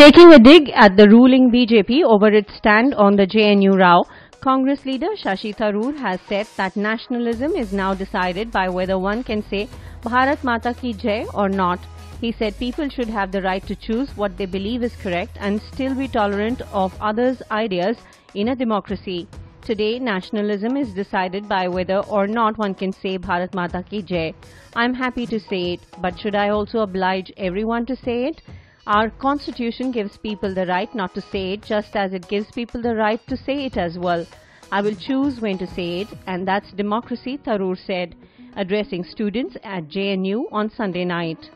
Taking a dig at the ruling BJP over its stand on the JNU row, Congress leader Shashi Tharoor has said that nationalism is now decided by whether one can say Bharat Mata ki Jai or not. He said people should have the right to choose what they believe is correct and still be tolerant of others' ideas in a democracy. Today, nationalism is decided by whether or not one can say Bharat Mata ki Jai. I'm happy to say it, but should I also oblige everyone to say it? Our constitution gives people the right not to say it just as it gives people the right to say it as well. I will choose when to say it and that's democracy, Tharoor said, addressing students at JNU on Sunday night.